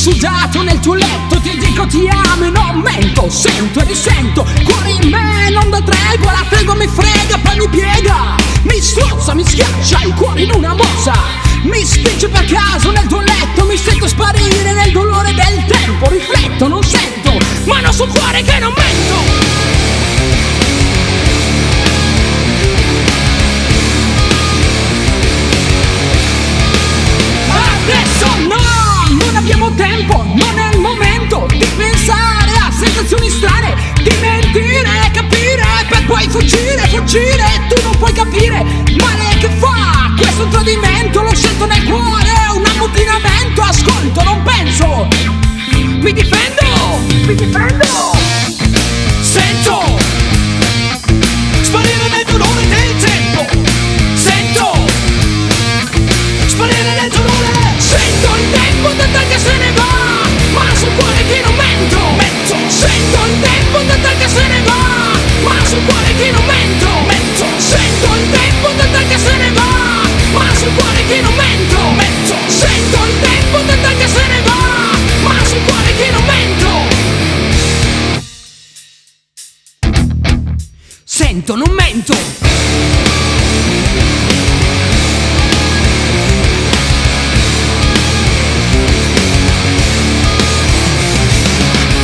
sudato nel tuo letto Ti dico ti amo e non mento Sento e risento Cuore in me non da tregua La tregua mi frega poi mi piega difendo, mi difendo, Sento, non mento.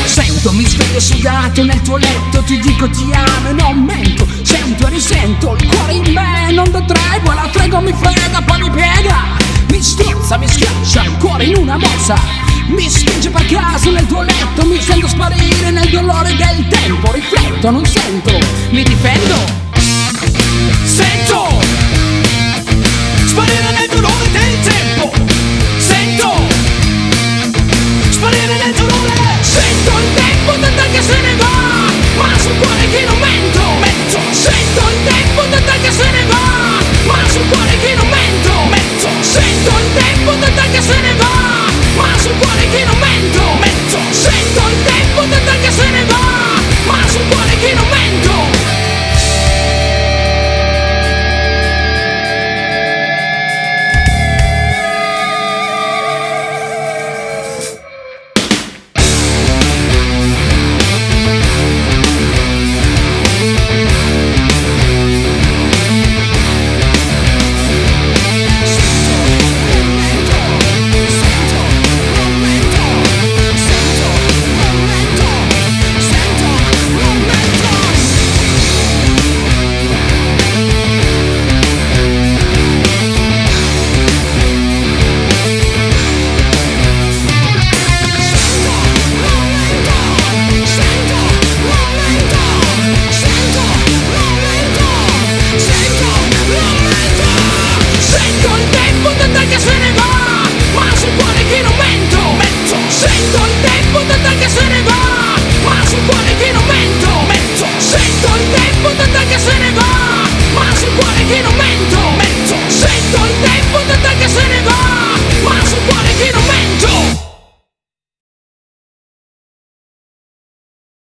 Sento, mi sveglio sudato nel tuo letto Ti dico ti amo e non mento. Sento e risento il cuore in me Non da tregua, la tregua mi frega Poi mi piega. Mi strozza, mi schiaccia il cuore in una mossa Mi spinge per caso nel tuo letto Mi sento sparire nel dolore del tempo Rifletto, non sento, mi difendo